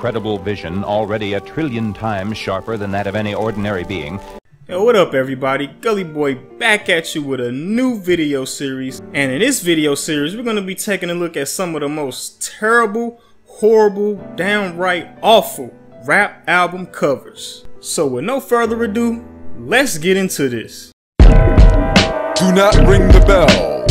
incredible vision, already a trillion times sharper than that of any ordinary being, Yo, what up everybody? Gulley Boy back at you with a new video series. And in this video series, we're going to be taking a look at some of the most terrible, horrible, downright awful rap album covers. So with no further ado, let's get into this. Do not ring the bell.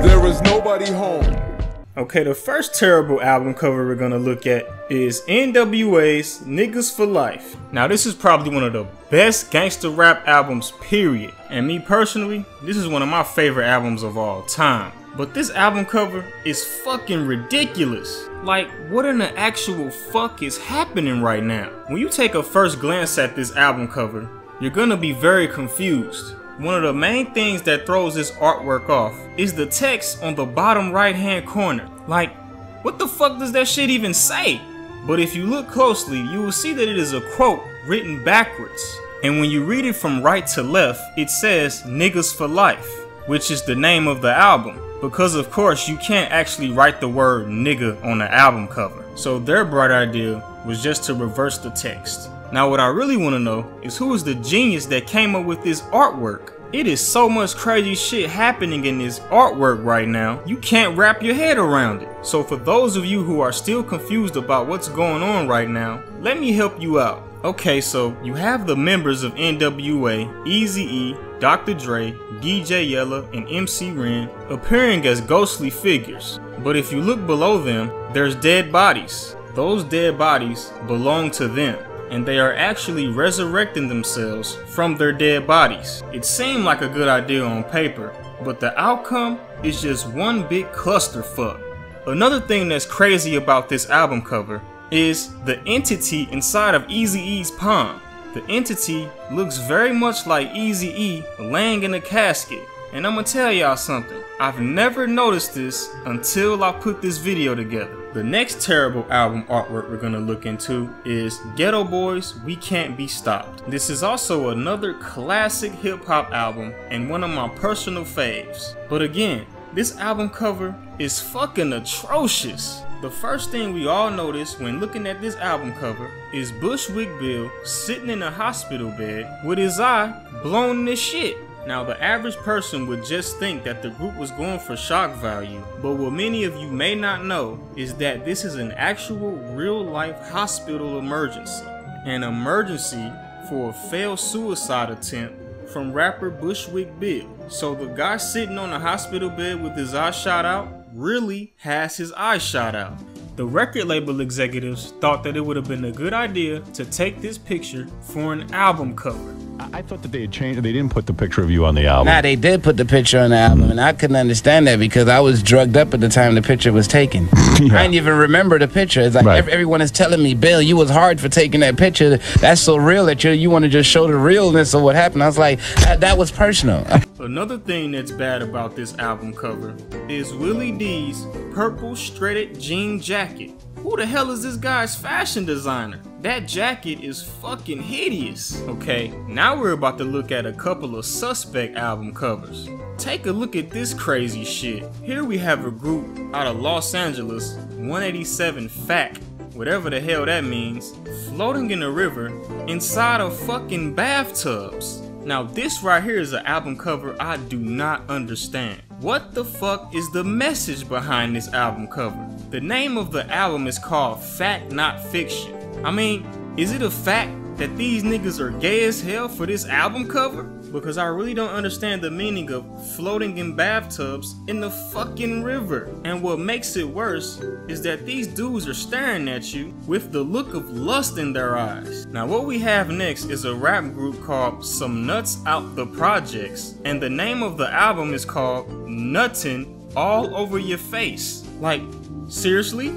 There is nobody home. Okay, the first terrible album cover we're gonna look at is NWA's Niggas for Life. Now, this is probably one of the best gangster rap albums, period. And me personally, this is one of my favorite albums of all time. But this album cover is fucking ridiculous. Like, what in the actual fuck is happening right now? When you take a first glance at this album cover, you're gonna be very confused. One of the main things that throws this artwork off is the text on the bottom right hand corner. Like, what the fuck does that shit even say? But if you look closely, you will see that it is a quote written backwards. And when you read it from right to left, it says Niggas for Life, which is the name of the album. Because of course you can't actually write the word nigga on the album cover. So their bright idea was just to reverse the text. Now what I really want to know is who is the genius that came up with this artwork? It is so much crazy shit happening in this artwork right now, you can't wrap your head around it. So for those of you who are still confused about what's going on right now, let me help you out. Okay, so you have the members of NWA, Eazy-E, Dr. Dre, DJ Yella, and MC Ren appearing as ghostly figures. But if you look below them, there's dead bodies. Those dead bodies belong to them and they are actually resurrecting themselves from their dead bodies. It seemed like a good idea on paper, but the outcome is just one big clusterfuck. Another thing that's crazy about this album cover is the entity inside of Eazy-E's palm. The entity looks very much like Eazy-E laying in a casket. And I'm gonna tell y'all something. I've never noticed this until I put this video together. The next terrible album artwork we're gonna look into is Geto Boys We Can't Be Stopped. This is also another classic hip hop album and one of my personal faves. But again, this album cover is fucking atrocious. The first thing we all notice when looking at this album cover is Bushwick Bill sitting in a hospital bed with his eye blown to shit. Now, the average person would just think that the group was going for shock value, but what many of you may not know is that this is an actual real life hospital emergency. An emergency for a failed suicide attempt from rapper Bushwick Bill. So the guy sitting on a hospital bed with his eye shot out really has his eye shot out. The record label executives thought that it would have been a good idea to take this picture for an album cover. I thought that they had changed. They didn't put the picture of you on the album. Nah, they did put the picture on the album, and I couldn't understand that because I was drugged up at the time the picture was taken. Yeah. I didn't even remember the picture. It's like Right. ev- everyone is telling me, Bill, you was hard for taking that picture. That's so real that you you want to just show the realness of what happened. I was like, that, that was personal. Another thing that's bad about this album cover is Willie D's purple shredded jean jacket. Who the hell is this guy's fashion designer? That jacket is fucking hideous. Okay, now we're about to look at a couple of suspect album covers. Take a look at this crazy shit. Here we have a group out of Los Angeles, 187 FAC, whatever the hell that means, floating in a river inside of fucking bathtubs. Now this right here is an album cover I do not understand. What the fuck is the message behind this album cover? The name of the album is called Fact Not Fiction. I mean, is it a fact that these niggas are gay as hell for this album cover? Because I really don't understand the meaning of floating in bathtubs in the fucking river. And what makes it worse is that these dudes are staring at you with the look of lust in their eyes. Now, what we have next is a rap group called Some Nuts Out the Projects, and the name of the album is called Nuttin' All Over Your Face. Like, seriously?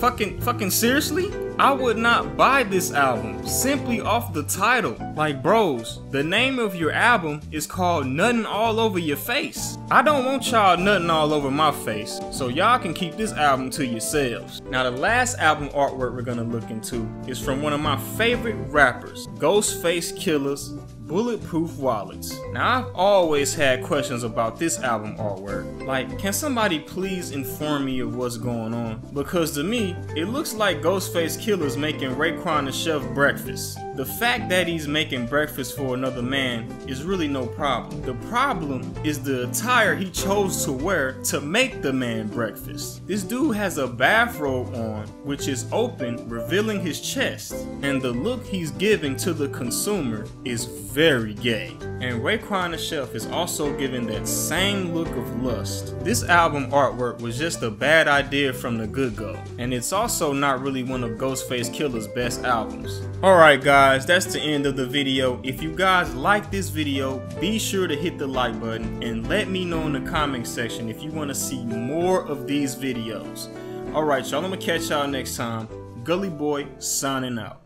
Fucking, fucking seriously? I would not buy this album simply off the title. Like, bros, the name of your album is called Nuttin' All Over Your Face. I don't want y'all nuttin' all over my face, so y'all can keep this album to yourselves. Now, the last album artwork we're gonna look into is from one of my favorite rappers, Ghostface Killah's Bulletproof Wallets. Now, I've always had questions about this album artwork. Like, can somebody please inform me of what's going on? Because to me, it looks like Ghostface Killah's making Raekwon the Chef breakfast. The fact that he's making breakfast for another man is really no problem. The problem is the attire he chose to wear to make the man breakfast. This dude has a bathrobe on, which is open, revealing his chest, and the look he's giving to the consumer is very gay. And Raekwon the Chef is also given that same look of lust. This album artwork was just a bad idea from the good go, and it's also not really one of Ghostface Killah's best albums. Alright guys, that's the end of the video. If you guys like this video, be sure to hit the like button and let me know in the comment section if you want to see more of these videos. Alright y'all, I'm going to catch y'all next time. Gulley Boy signing out.